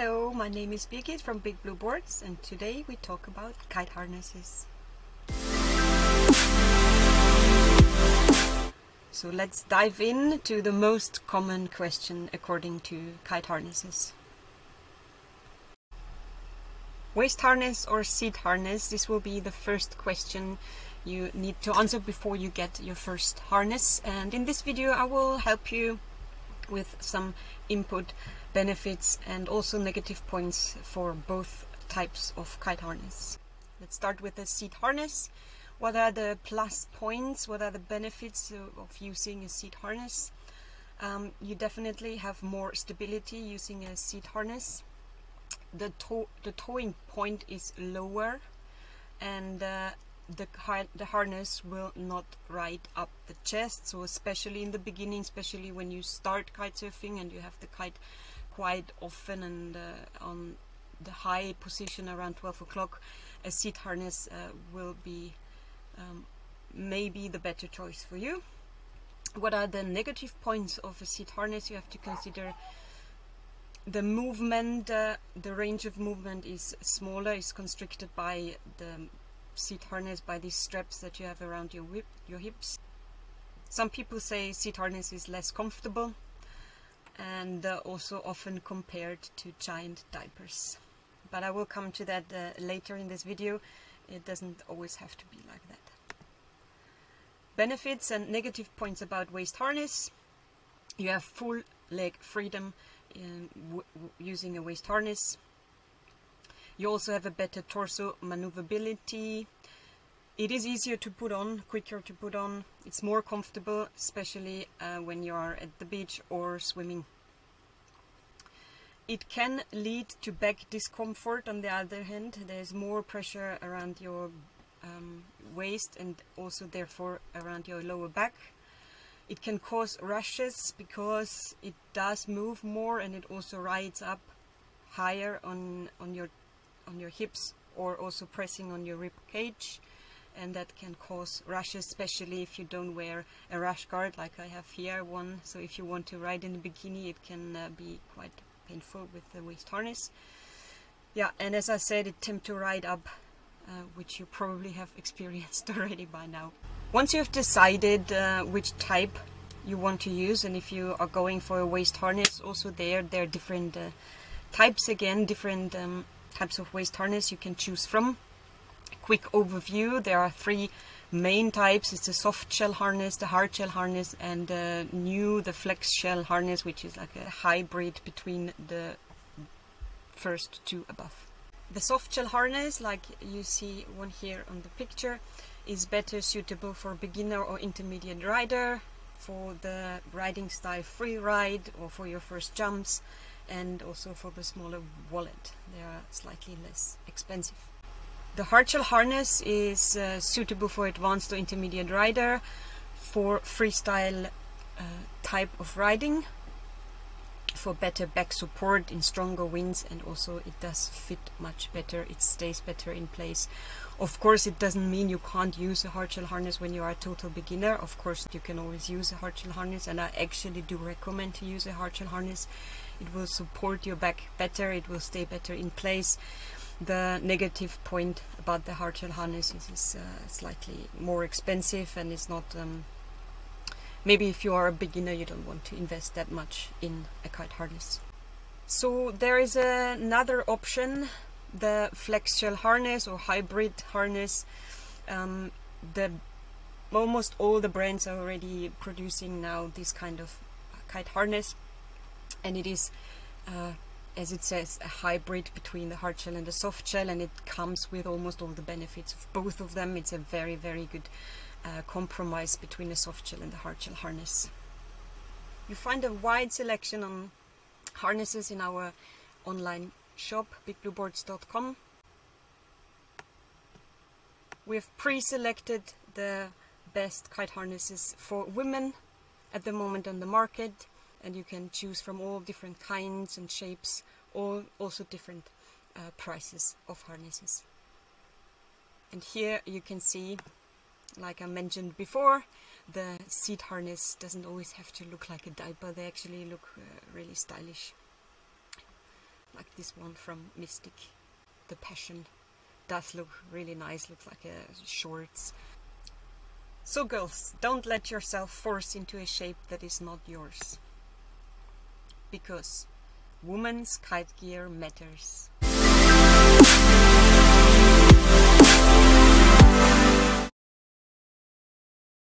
Hello, my name is Birgit from Big Blue Boards and today we talk about kite harnesses. So let's dive in to the most common question according to kite harnesses. Waist harness or seat harness? This will be the first question you need to answer before you get your first harness and in this video I will help you with some input benefits and also negative points for both types of kite harness. Let's start with the seat harness. What are the plus points? What are the benefits of using a seat harness? Um, you definitely have more stability using a seat harness. The, to the towing point is lower and uh, the, the harness will not ride up the chest. So especially in the beginning especially when you start kite surfing and you have the kite quite often and uh, on the high position around 12 o'clock a seat harness uh, will be um, maybe the better choice for you. What are the negative points of a seat harness? You have to consider the movement uh, the range of movement is smaller is constricted by the seat harness by these straps that you have around your whip, your hips. Some people say seat harness is less comfortable and uh, also often compared to giant diapers. But I will come to that uh, later in this video. It doesn't always have to be like that. Benefits and negative points about waist harness. You have full leg freedom using a waist harness. You also have a better torso maneuverability. It is easier to put on, quicker to put on. It's more comfortable, especially uh, when you are at the beach or swimming. It can lead to back discomfort on the other hand. There's more pressure around your um, waist and also therefore around your lower back. It can cause rashes because it does move more and it also rides up higher on, on your on your hips or also pressing on your rib cage and that can cause rashes especially if you don't wear a rash guard like I have here one. So if you want to ride in a bikini it can uh, be quite painful with the waist harness. Yeah and as I said it tends to ride up uh, which you probably have experienced already by now. Once you have decided uh, which type you want to use and if you are going for a waist harness also there there are different uh, types again different um, types of waist harness you can choose from. Quick overview, there are three main types. It's a soft shell harness, the hard shell harness, and uh, new, the flex shell harness, which is like a hybrid between the first two above. The soft shell harness, like you see one here on the picture, is better suitable for beginner or intermediate rider, for the riding style free ride or for your first jumps and also for the smaller wallet. They are slightly less expensive. The hardshell harness is uh, suitable for advanced or intermediate rider, for freestyle uh, type of riding, for better back support in stronger winds and also it does fit much better, it stays better in place. Of course it doesn't mean you can't use a hardshell harness when you are a total beginner, of course you can always use a hardshell harness and I actually do recommend to use a hardshell harness. It will support your back better. It will stay better in place. The negative point about the hardshell harness is it's uh, slightly more expensive and it's not um, maybe if you are a beginner you don't want to invest that much in a kite harness. So there is another option the flex shell harness or hybrid harness. Um, the almost all the brands are already producing now this kind of kite harness. And it is uh, as it says a hybrid between the hard shell and the soft shell. And it comes with almost all the benefits of both of them. It's a very very good compromise between the soft shell and the hard shell harness you find a wide selection on harnesses in our online shop bigblueboards.com we've pre-selected the best kite harnesses for women at the moment on the market and you can choose from all different kinds and shapes, all also different uh, prices of harnesses. And here you can see, like I mentioned before, the seat harness doesn't always have to look like a diaper, they actually look uh, really stylish. like this one from Mystic. The Passion does look really nice, looks like a shorts. So girls, don't let yourself force into a shape that is not yours. Because woman's kite gear matters.